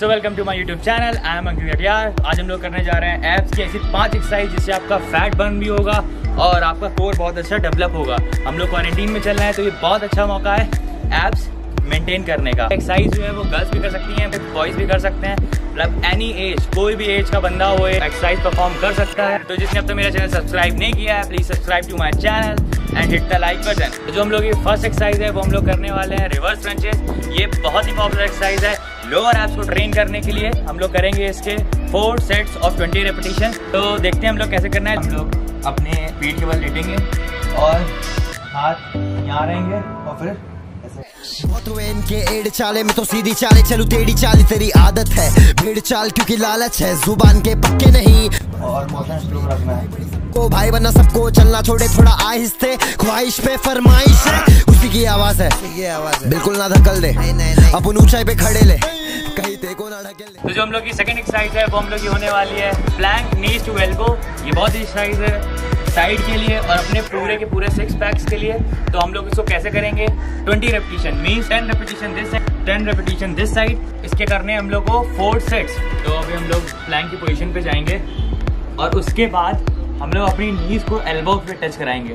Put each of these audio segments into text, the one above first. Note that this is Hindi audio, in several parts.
So welcome to my YouTube channel I am Ankit Katiyar आज हम लोग करने जा रहे हैं एप्स की ऐसी पाँच एक्सरसाइज जिससे आपका फैट बर्न भी होगा और आपका कोर बहुत अच्छा डेवलप होगा। हम लोग क्वारंटीन में चल रहे हैं तो ये बहुत अच्छा मौका है एप्स मेंटेन करने का। एक्सरसाइज जो है वो गर्ल्स भी कर सकती हैं बॉयज़ भी कर सकते हैं। मतलब एनी एज कोई भी एज का बंदा हो एक्सरसाइज परफॉर्म कर सकता है। तो जिसने अब तक मेरा चैनल सब्सक्राइब नहीं किया है please subscribe to my channel and hit the like button तो जो हम लोग ये फ़र्स्ट एक्सरसाइज है, वो हम लोग करने वाले हैं रिवर्स क्रंचेस ये बहुत ही पॉपुलर एक्सरसाइज है। लोअर एप्स को ट्रेन करने के लिए हम लोग करेंगे इसके four sets of twenty repetition तो देखते हैं हम लोग कैसे करना है। हम लोग अपने पीठ के बल लेटेंगे और हाथ यहाँ रहेंगे और फिर इनके एड चाले में तो सीधी चाले चलू टेढ़ी चाली तेरी आदत है। भीड़ चाल क्योंकि लालच है ज़ुबान के पक्के नहीं। और मोशन स्लो रखना है भाई बना सबको चलना छोड़े थोड़ा आहिस्ते। ख्वाहिश पे फरमाइश है। उसी की आवाज़ है। ये आवाज़ है। बिल्कुल ना धकल दे। अपन ऊंचाई पे खड़े ले। कहीं देखो ना ढकेल तो जो हम लोग की सेकंड एक्सरसाइज है वो हम लोग की होने वाली है। प्लैंक नीज टू एल्बो ये बहुत ही एक्सरसाइज है। साइड के लिए और अपने पूरे के पूरे सिक्स पैक्स के लिए। तो हम लोग इसको कैसे करेंगे? 20 repetition means 10 repetition this side 10 repetition this side इसके करने हम लोग को फोर सेट्स तो अभी हम लोग प्लैंक की पोजीशन पे जाएँगे। और उसके बाद हम लोग अपनी नीज को एल्बो पे टच कराएँगे।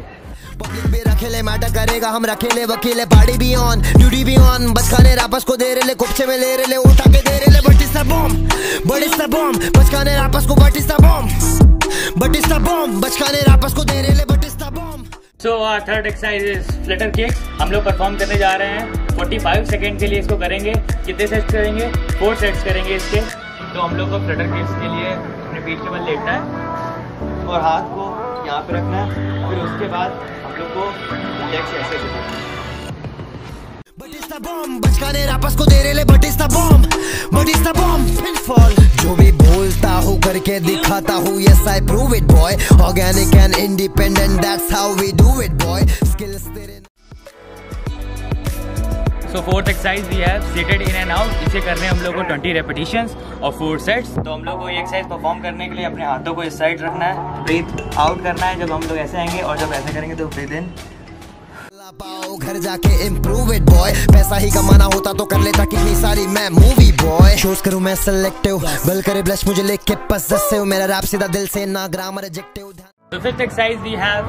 पब्लिक भी रखेले मैटर करेगा हम रखेले वकीले पार्टी भी ऑन ड्यूटी भी ऑन बचकाने रापस को दे रहे कुपचे में ले रहे उठा के दे रहे बट इस बॉम बट इस बॉम बचकाने रापस को बट इस बॉम बट इस बॉम बचकाने रापस को दे रहे बट इस Baum so third exercise is flutter kicks हम लोग परफॉर्म करने जा रहे हैं। 45 सेकेंड के लिए इसको करेंगे। कितने सेट्स करेंगे? फोर सेट्स करेंगे इसके। तो हम लोग को फ्लटर किक्स के लिए अपने पीठ के बल लेटना है। और हाथ को यहाँ पे रखना है, फिर उसके बाद हम लोग को ऐसे देना है। जो भी बोलता हूँ, करके दिखाता हूँ I prove it by organic and independent that's how we do it by skills तेरे so fourth exercise we have seated in and out इसे करने हम लोग को 20 रेपिटेशंस और फोर सेट्स तो हम लोग को ये एक्सरसाइज परफॉर्म करने के लिए अपने हाथों को इस साइड रखना है। ब्रीथ आउट करना है। जब हम लोग ऐसे आएँगे और जब ऐसे करेंगे तो ब्रीथ इन पाओ घर जाके इम्प्रूव इट बॉय पैसा ही कमाना होता तो कर लेता कितनी सारी मैं मूवी बॉय शोज़ करूँ मैं सिलेक्टिव बल करे ब्लश मुझे लेके के पसेसिव मेरा रैप सीधा दिल से ना ग्रामर एडजेक्टिव तो fifth exercise we have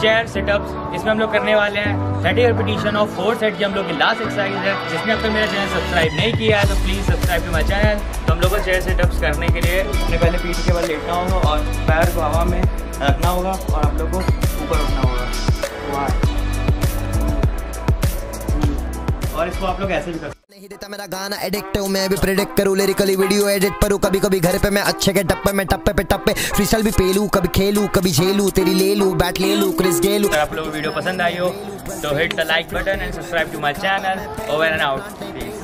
chair situps इसमें हम लोग करने वाले हैं। Thirty repetition of four set की हम लोग की लास्ट एक्सरसाइज है, जिसने अब तक मेरा चैनल सब्सक्राइब नहीं किया है तो please subscribe to my channel तो हम लोग को चेयर सेटअप्स करने के लिए अपने पहले पीठ के बल लेटना होगा और पैर को हवा में रखना होगा और हम लोग को ऊपर रखना होगा। और इसको आप लोग ऐसे भी कर नहीं देता मेरा गाना एडिक्ट हूँ, मैं भी प्रेडिक्ट करूँ लिरिकली वीडियो एडिट करूँ। कभी कभी घर पे मैं अच्छे के टप्पे, में टप्पे पे टप्पे। फ्रीसल भी पेलू, कभी खेलू, कभी झेलू, तेरी ले लू बैट ले लू क्रिस गे लू आप लोग वीडियो पसंद आई हो तो hit the like button and subscribe to my channel over and out please